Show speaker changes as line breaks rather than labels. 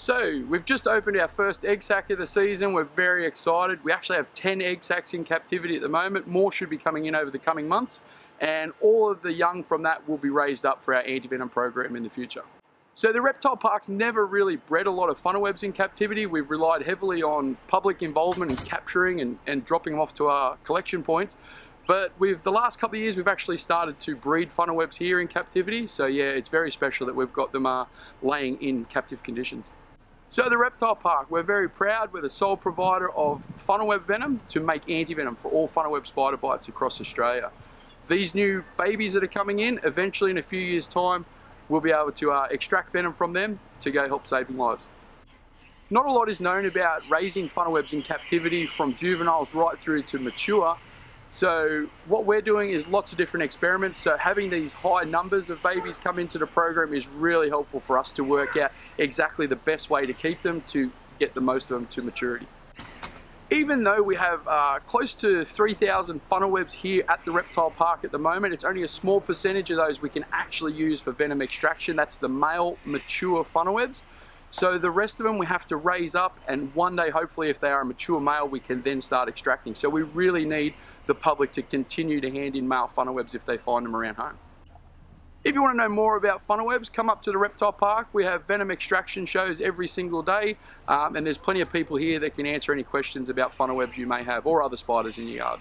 So we've just opened our first egg sac of the season. We're very excited. We actually have 10 egg sacs in captivity at the moment. More should be coming in over the coming months. And all of the young from that will be raised up for our anti-venom program in the future. So the reptile park's never really bred a lot of funnel webs in captivity. We've relied heavily on public involvement and capturing and, and dropping them off to our collection points. But with the last couple of years, we've actually started to breed funnel webs here in captivity. So yeah, it's very special that we've got them uh, laying in captive conditions. So the Reptile Park, we're very proud. We're the sole provider of funnel web venom to make anti-venom for all funnel web spider bites across Australia. These new babies that are coming in, eventually in a few years time, we'll be able to uh, extract venom from them to go help saving lives. Not a lot is known about raising funnel webs in captivity from juveniles right through to mature, so what we're doing is lots of different experiments. So having these high numbers of babies come into the program is really helpful for us to work out exactly the best way to keep them to get the most of them to maturity. Even though we have uh, close to 3,000 funnel webs here at the reptile park at the moment, it's only a small percentage of those we can actually use for venom extraction. That's the male mature funnel webs. So the rest of them we have to raise up and one day hopefully if they are a mature male we can then start extracting. So we really need the public to continue to hand in male funnel webs if they find them around home. If you want to know more about funnel webs, come up to the Reptile Park. We have venom extraction shows every single day um, and there's plenty of people here that can answer any questions about funnel webs you may have or other spiders in your yard.